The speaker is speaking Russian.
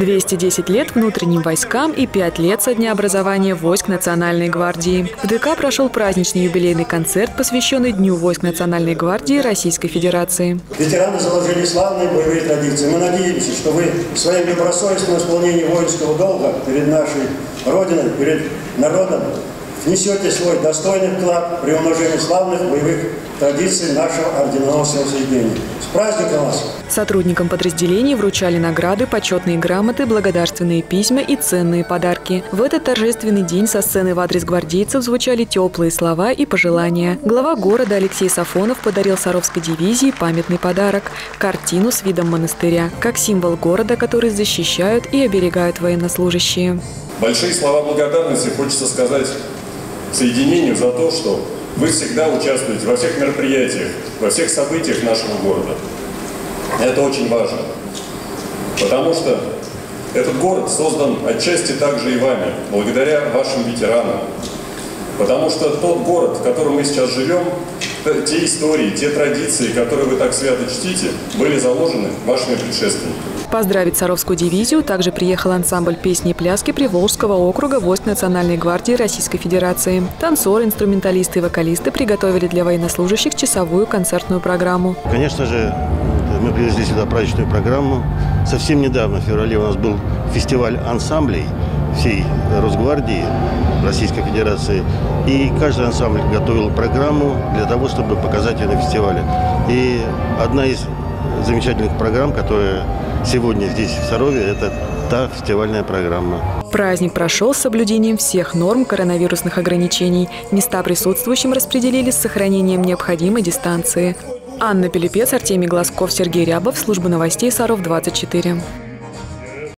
210 лет внутренним войскам и 5 лет со дня образования войск Национальной гвардии. В ДК прошел праздничный юбилейный концерт, посвященный Дню войск Национальной гвардии Российской Федерации. Ветераны заложили славные боевые традиции. Мы надеемся, что вы своим добросовестным исполнением воинского долга перед нашей Родиной, перед народом внесете свой достойный вклад при умножении славных боевых традиций нашего орденоносного соединения. С праздником вас! Сотрудникам подразделений вручали награды, почетные грамоты, благодарственные письма и ценные подарки. В этот торжественный день со сцены в адрес гвардейцев звучали теплые слова и пожелания. Глава города Алексей Сафонов подарил Саровской дивизии памятный подарок – картину с видом монастыря, как символ города, который защищают и оберегают военнослужащие. Большие слова благодарности хочется сказать соединению за то, что вы всегда участвуете во всех мероприятиях, во всех событиях нашего города. Это очень важно, потому что этот город создан отчасти также и вами, благодаря вашим ветеранам. Потому что тот город, в котором мы сейчас живем, те истории, те традиции, которые вы так свято чтите, были заложены вашими предшественниками. Поздравить Саровскую дивизию также приехал ансамбль песни и пляски Приволжского округа войск Национальной гвардии Российской Федерации. Танцоры, инструменталисты и вокалисты приготовили для военнослужащих часовую концертную программу. Конечно же, мы привезли сюда праздничную программу. Совсем недавно, в феврале, у нас был фестиваль ансамблей всей Росгвардии Российской Федерации. И каждый ансамбль готовил программу для того, чтобы показать ее на фестивале. И одна из замечательных программ, которая сегодня здесь, в Сарове, это та фестивальная программа. Праздник прошел с соблюдением всех норм коронавирусных ограничений. Места присутствующим распределили с сохранением необходимой дистанции. Анна Пелепец, Артемий Глазков, Сергей Рябов. Служба новостей Саров 24.